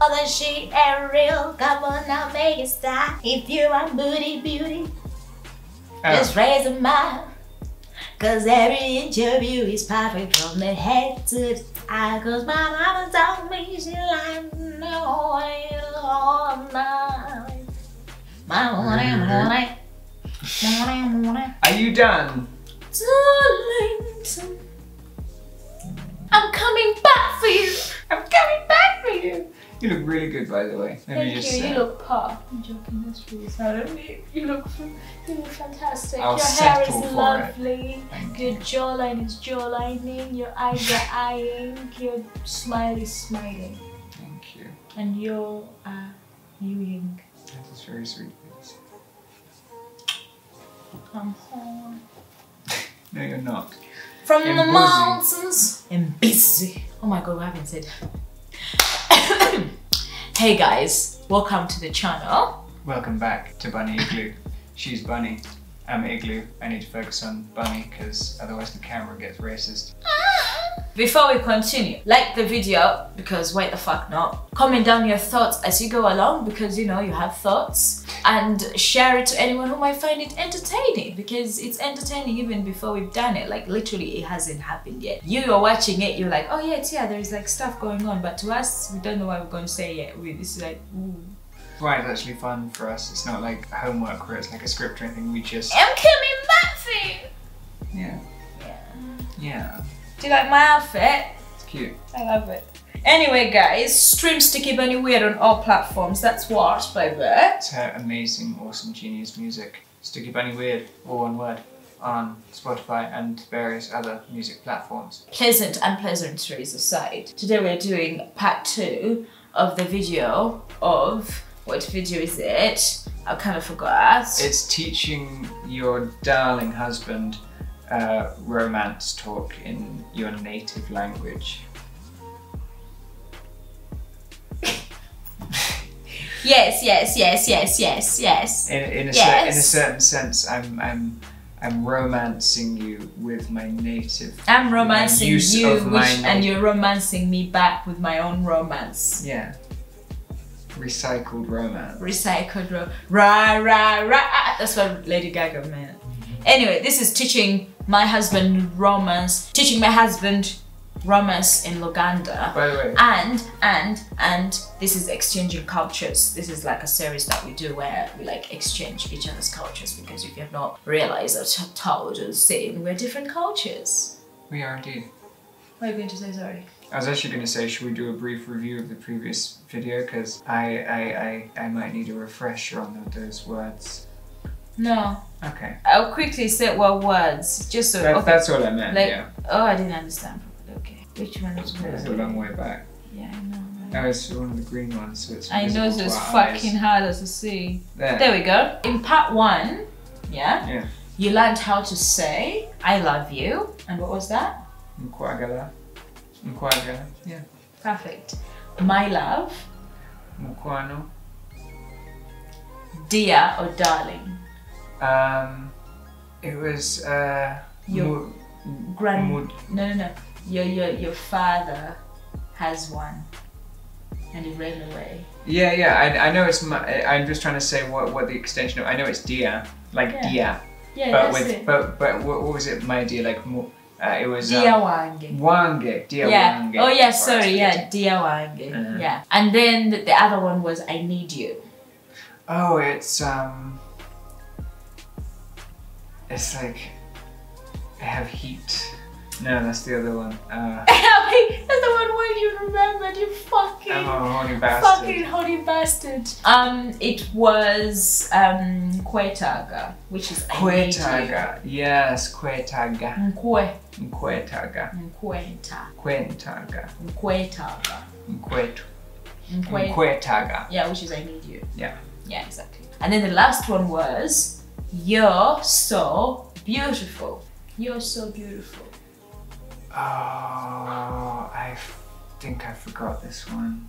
Although she ain't real, come on now, make it stop. If you want booty, beauty, Oh, just raise them up. Cause every interview is perfect from the head to the toe. Cause my mama told me she liked no all night. My morning, morning, morning, morning. Are you done? Darling, I'm coming back for you. I'm coming back for you. You look really good, by the way. Let me Thank just you. say. You look pop. I'm joking. That's really sad of me. You look, you look fantastic. I'll your hair is settle for it. lovely. Thank Your jawline is jawlining. Your eyes are eyeing. Your smile is smiling. Thank you. And you are viewing. Uh, that is very sweet. I'm home. No, you're not. From In the busy. mountains. And busy. Oh my god, what haven't said? Hey guys, welcome to the channel. Welcome back to Bunny Igloo. She's Bunny. I'm Igloo. I need to focus on Bunny because otherwise the camera gets racist. Ah. Before we continue, like the video because why the fuck not? Comment down your thoughts as you go along because you know you have thoughts and share it to anyone who might find it entertaining because it's entertaining even before we've done it. Like literally it hasn't happened yet. You are watching it, you're like, oh yeah, it's yeah, there's like stuff going on, but to us, we don't know what we're going to say yet. We, this is like, ooh. Right, it's actually fun for us. It's not like homework where it's like a script or anything. We just I'm coming back for you. yeah Yeah. yeah. Do you like my outfit? It's cute. I love it. Anyway, guys, stream Stickibunnyweird on all platforms. That's what, baby. It's her amazing, awesome, genius music. Stickibunnyweird, all one word, on Spotify and various other music platforms. Pleasant and pleasantries aside, today we're doing part two of the video of what video is it? I kind of forgot. It's teaching your darling husband uh, romance talk in your native language. Yes, yes, yes, yes, yes, yes. In, in, a, cer- in a certain sense, I'm, I'm, I'm romancing you with my native. I'm romancing you, which, and you're romancing me back with my own romance. Yeah. Recycled romance. recycled ro- rah rah rah. That's what Lady Gaga meant. Anyway, this is teaching my husband romance, teaching my husband romance in Luganda. By the way, And and and this is exchanging cultures. This is like a series that we do where we like exchange each other's cultures because if you have not realized or told or seen, we're different cultures. we are indeed. What are you going to say? Sorry. I was actually going to say, should we do a brief review of the previous video? Because I, I, I, I might need a refresher on tho- those words. No. Okay. I'll quickly say what words, just so. That, okay. That's all I meant, Like, yeah. oh, I didn't understand which one is It's a long way back. Yeah, I know. right? That was one of the green ones, so it's I know visible it's fucking hard to see. There. There we go. In part one, yeah, Yeah. you learned how to say "I love you," and what was that? Mkwagala. Mkwagala. Yeah. Perfect. My love, Mkwano. dear or darling. Um, it was, uh, Your mu- Grand. No, no, no. Your your your father has one, and he ran away. Yeah, yeah, I, I know it's, My, I- I'm just trying to say what, what the extension of, I know it's dia, like Yeah. dia. Yeah, but with it. but but what, what was it my dear like mo- uh, it was um, Wange. wange dear Yeah. Oh yeah, That's what I was sorry. Yeah, forgetting. dear Wange. Uh-huh. Yeah. And then the, the other one was I need you. oh it's um it's like I have heat no that's the other one uh, That's the one word you remembered. You fucking. I'm a horny bastard Fucking holy bastard. Um, it was um Kwetaga, which is I need you. Quetaga yes Quetaga Nkwe, Quetaga Nkweta, Quentaga Nkwetaga, Quet Nkwe. Quetaga Yeah, which is I need you. Yeah. Yeah, exactly. And then the last one was You're so beautiful. You're so beautiful. Oh, I f- think I forgot this one.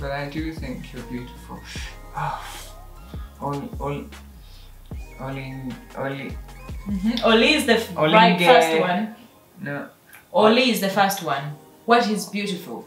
But I do think you're beautiful. Oh, Oli, Oli, Oli, Oli, Mm-hmm. Oli is the Olinge. right first one. no, Oli is the first one. What is beautiful?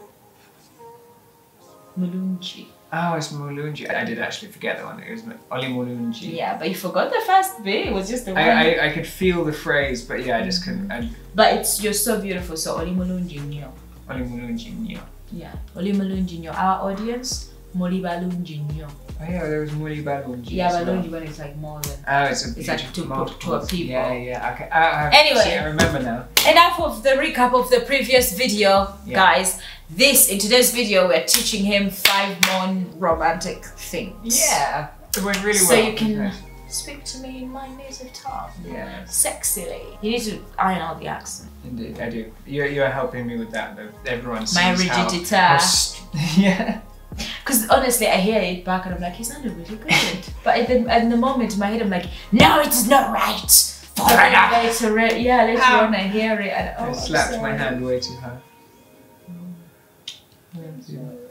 Mulunji. Oh, it's Mulunji. I did actually forget that one. It was Oli Mulunji. Yeah, but you forgot the first bit. It was just the one. I, I, I could feel the phrase, but yeah, I just couldn't. I, But it's you're so beautiful. So Oli Mulunji nyo. Oli Mulunji nyo. Yeah. Oli Mulunji nyo. Our audience, Moli Balunji nyo. Oh yeah, there was Muli Balunji. Yeah, as well. It's like more than. Oh, it's a It's like beautiful to put to a multiples. people. Yeah, yeah. Okay. I, I, Anyway. see, I remember now. Enough of the recap of the previous video, Yeah. guys. This in today's video, we're teaching him five non-romantic things. Yeah, it went really So well. you can Yeah. speak to me in my native tongue. Yeah, Sexily. You need to iron out the accent. indeed, I do. You're, you're helping me with that. Though. Everyone sees My how- rigidity. how yeah. Because honestly, I hear it back and I'm like, he sounded really good. but at the, at the moment in my head, I'm like, no, it's not right. Foreigner. Later, re- yeah, later Ow. on I hear it and oh, I I'm slapped my hand way too hard. Oh,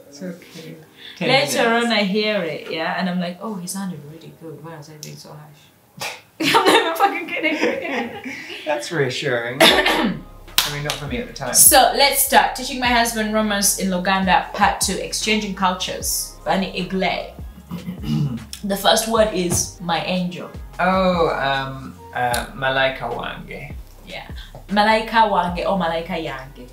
it's okay. Ten Later minutes. on I hear it, yeah, and I'm like, oh, he sounded really good. Why was I being so harsh? I'm not even fucking kidding. That's reassuring. I mean, not for me at the time. so let's start. Teaching my husband romance in Luganda, part two, exchanging cultures. Bunny Igloo. the first word is my angel. Oh, um, uh, Malaika Wange. Yeah. Malaika wange or malaika yange.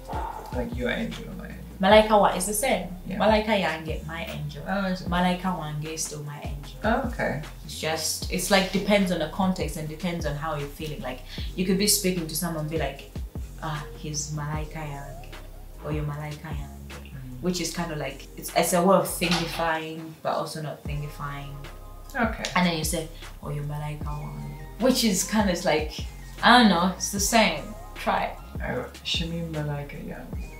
Like your angel, my angel. Malaika wa is the same. Yeah. Malaika yange, my angel. Oh, is it? Malaika wange is still my angel. Oh, okay. It's just, it's like depends on the context and depends on how you're feeling. Like you could be speaking to someone, be like, ah, he's Malaika yange, or you're Malaika yange, which is kind of like it's, it's a way of thingifying, but also not thingifying. Okay. And then you say, oh, you're Malaika wange, which is kind of like, I don't know, it's the same. Try it. Oh, Shimi Malaika Yang.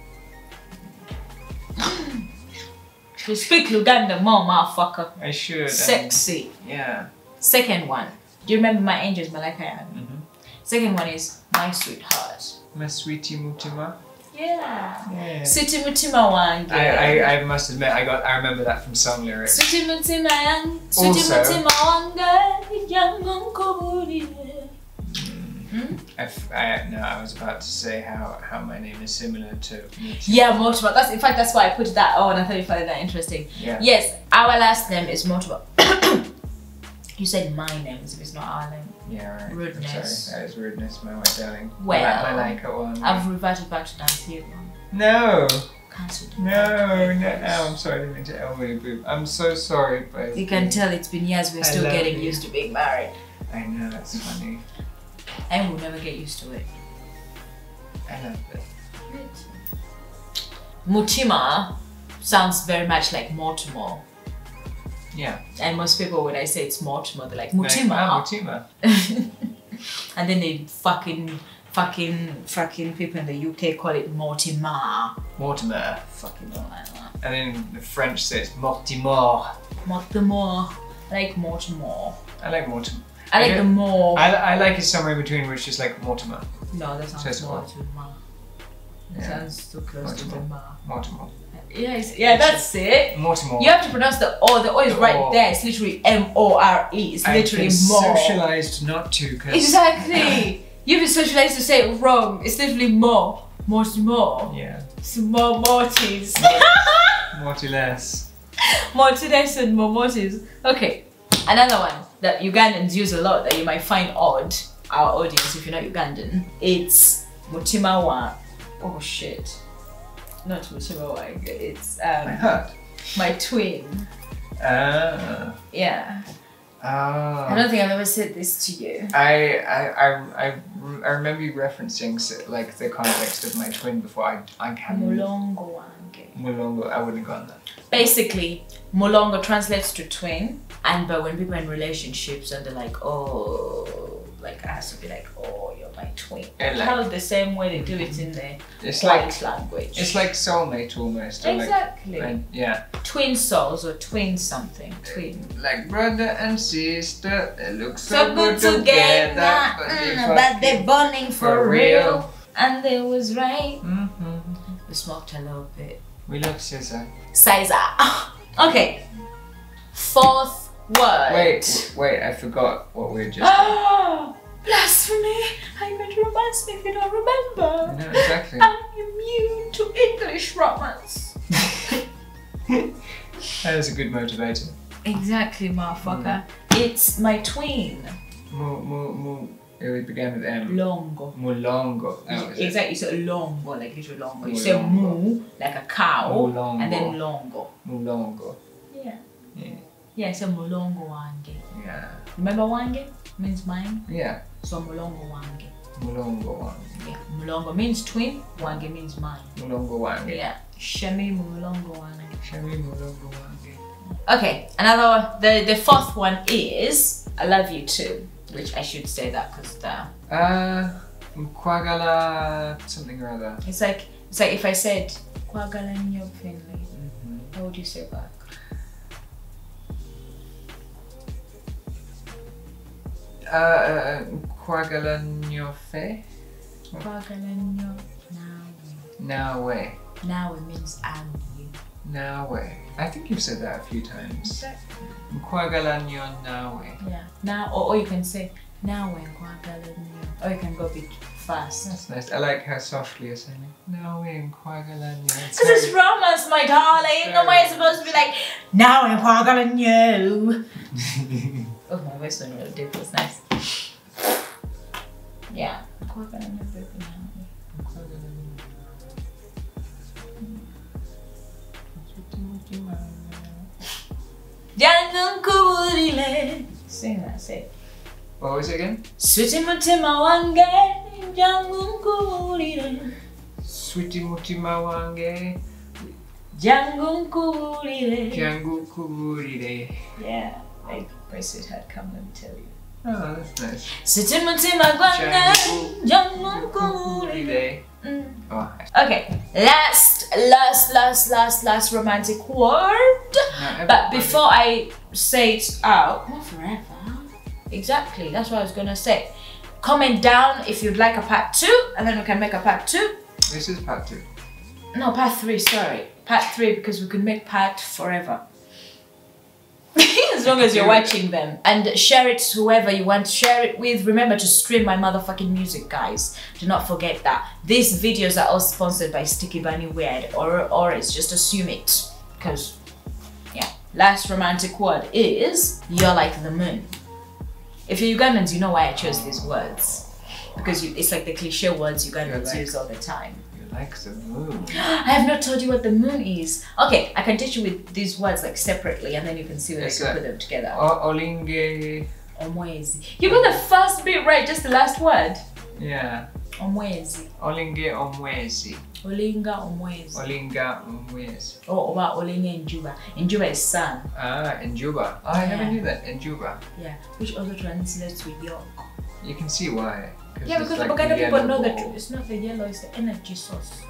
You speak Luganda more, motherfucker. I should. um, Sexy. Yeah. Second one. Do you remember my angels, Malaika yange? Mm-hmm. Second one is my sweetheart. My sweetie Mutima. Yeah. Yeah. Sweetie mutima wange. I, I, I must admit, I got I remember that from song lyrics. Sweetie mutima yang. Sweetie mutima wange. Yangu nkubulire. Hmm? I, f- I- no, I was about to say how, how my name is similar to Mutima. Yeah, Motuba. That's in fact that's why I put that on. I thought you found that interesting. Yeah. Yes, our last name is Motuba. You said my name if it's not our name. Yeah, right. Rudeness. That is rudeness, my white darling. Well, I like that one. I've reverted back to dance here. No, Cancelled. no, no. Oh, I'm sorry, I didn't mean to elbow boob. I'm so sorry, but You can tell it's been years. We're I still getting you. used to being married, I know that's funny. and we'll never get used to it. I love it. Mutima sounds very much like Mortimer. Yeah. And most people, when I say it's Mortimer, they're like, Like, Mutima. ah, Mutima. and then they fucking, fucking, fucking people in the UK call it Mortimer. Mortimer. Fucking don't like that. And then the French say it's Mortimer. Mortimer. I like Mortimer. I like Mortimer. I like Yeah. the more. I, I like it somewhere in between which is like Mortimer. no, that sounds Says more what? to. It Yeah. sounds too close to the Mortimer. ma. Mortimer. Yes, yeah, that's it. Mortimer. You have to pronounce the O. The O is The right O. there. It's literally M O R E. It's I've literally been more. socialized not to because Exactly. You've been socialized to say it wrong. It's literally more. More to more. yeah, Small morties. Morty less. Mortines and more morties. Okay. Another one that Ugandans use a lot that you might find odd, our audience, if you're not Ugandan, it's Mutima wa. Oh shit. Not Mutima wa. It's My um, heart. my twin. Ah. Yeah. Ah. I don't think I've ever said this to you. I, I, I, I, I remember you referencing like the context of my twin before. I, I can't. Mulongo. Mulongo. I wouldn't have gone that. basically molongo translates to twin and but when people are in relationships and they're like oh like I have to be like oh my twin And like- how the same way they do it in the It's white like language it's like soulmate almost. exactly Like, and, yeah. twin souls or twin something twin Like brother and sister, they look so, so good together but mm, but they're bonding for, for real. real. and they was right Mhm. we smoked a little bit We love Caesar. Sizer okay fourth word Wait, wait, I forgot what we were just. Blasphemy! I meant romance if you don't remember. no, exactly. I'm immune to English romance. That is a good motivator. Exactly, motherfucker. Mm. It's my twin. Mu, mu, mu. It began with M. Longo. Mulongo. That oh, was it. Exactly, you say longo, like literally longo. You Mulongo. say mu, like a cow, Mulongo. and then longo. Mulongo. Yeah. Yeah. Yeah, so mulongo wange. Yeah. Remember wange? Means mine. Yeah. So mulongo wange. Mulongo one. Yeah. Mulongo means twin, wange means mine. Mulongo one. Yeah. Shemi mulongo wange. Shami mulongo one. Okay, another one. The, the fourth one is I love you too. Which I should say that because the Uh, Mkwagala something or other. it's like it's like if I said kwagala nnyo Finley, Mm-hmm. how would you say back? Uh, uh, Mkwagala nyofe? Kwagala nnyo nawe. Nawe. Nawe means and you. Nawe. I think you've said that a few times. Mkwagala nyo nawe. Yeah. Now, or, or you can say nawe kwagala nnyo. Or you can go a bit fast. That's nice. I like how softly you're saying it. Nawe mkwagala nyo. It's Because it's romance, my darling. No way it's supposed to be like nawe kwagala nnyo. Oh, my voice went real deep. It was nice. Yeah. Kwagala nnyo baby nawe. Mkwagala nyo. Jangu nkubuulire. Sing that, say. What was it again? Switi mutima wange, jangu nkubuulire. Sweetie mutima wange. Jangu nkubuulire. Jangu kuburire. Yeah, like Brexit had come, let me tell you. Oh, that's nice. Switi mutima gwange, Jangu jangu nkubuulire. kuburire. Mm. Oh, Okay, last, last, last, last, last romantic word. now But before I say it out, not forever. Exactly, that's what I was gonna say. Comment down if you'd like a part two, and then we can make a part two. This is part two. No, part three, sorry. Part three, because we could make part forever. as long as you're watching them. And share it to whoever you want to share it with. Remember to stream my motherfucking music, guys. Do not forget that. These videos are all sponsored by Stickibunnyweird or or it's just assume it. Because yeah. Last romantic word is you're like the moon. If you're Ugandans, you know why I chose these words. Because you, it's like the cliche words Ugandans like- use all the time. Like the moon. I have not told you what the moon is. Okay, I can teach you with these words like separately, and then you can see It's you can put them together. O- Olinge. Omwezi. You got the first bit right, just the last word. Yeah. Omwezi. Olinge omwezi. Olinga omwezi. Olinga omwezi. Or oba olinga enjuba. Enjuba is sun. Ah, in Juba. Oh, I never Yeah. knew that. In Juba. Yeah, which also translates to york. You can see why. Yeah, because like the people know that it's not the yellow, it's the energy source.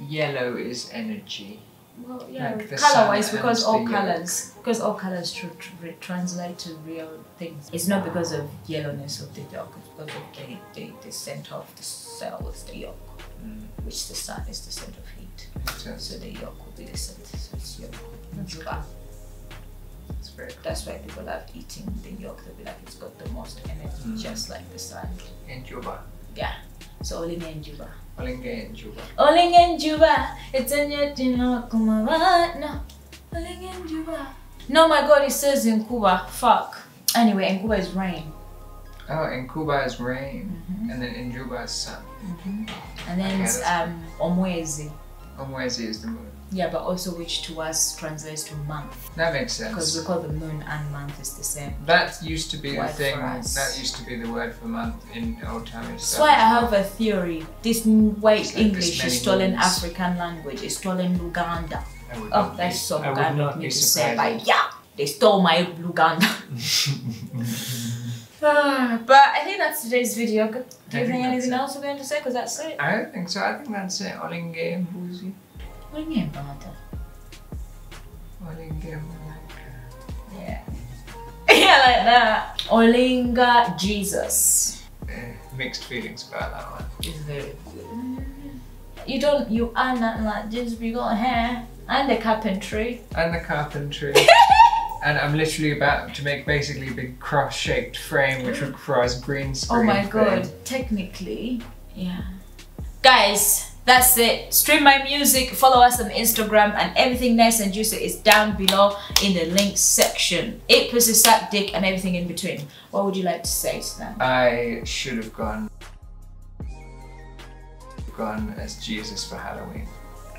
Yellow is energy. Well, yeah, Like color wise, because all the yolk. colors, because all colors tr- tr- translate to real things. It's not because of yellowness of the yolk, it's because of the, the, the center of the cell is the yolk, Mm. which the sun is the center of heat. So the yolk will be the center, so it's yolk. Juba. It's very cool. That's why people love eating the yolk. They'll be like, it's got the most energy, Mm. just like the sun. In Juba. Yeah. So Olinga and Juba. Olinge in Juba. Olinga and Juba, it's in your dinner, come on, no. Olinge and Juba. No, my God, it says in Cuba. Fuck. Anyway, in Cuba is rain. Oh, in Cuba is rain. Mm-hmm. And then in Juba is sun. And then Okay, it's um omwezi. Omwezi is the moon. Yeah, but also which to us translates to month. That makes sense. Because we call the moon and month is the same. That used to be the Word thing. for. That used to be the word for month in old time. That's why I have a theory. This white like English is stolen moons. African language. It's stolen Luganda. Oh, not that's so I would not of me be to say. But yeah, they stole my Luganda. But I think that's today's video. Do you think anything it. else we're going to say? Because that's it. I don't think so. I think that's it. Olinge Mbuzi. What do you mean? Olinge Malaka. Yeah. yeah, like that. Olinga Jesus. Eh, mixed feelings about that one. It's very good. You don't, you are not like this. We got hair and the carpentry. And the carpentry. and I'm literally about to make basically a big cross-shaped frame which requires green screen. Oh my god, technically, yeah. Guys, That's it. Stream my music, follow us on Instagram, and everything nice and juicy is down below in the links section. It pussy suck dick and everything in between. What would you like to say to them? I should have gone gone as Jesus for Halloween.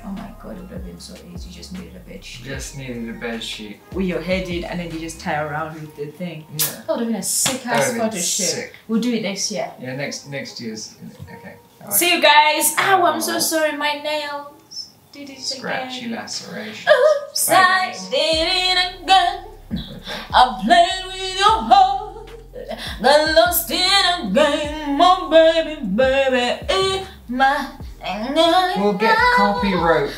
Oh my god, it would have been so easy. You just needed a bed sheet. Just needed a bed sheet. With your head in, and then you just tie around with the thing. Yeah. That would have been a sick ass photo shoot. We'll do it next year. Yeah, next next year's okay. Like See you guys. Oh, I'm so sorry. My nails did it scratchy again. laceration. Oops, I did it again. I played with your heart. Got lost in a game. Oh, baby, baby. eh, my. We'll get copyright.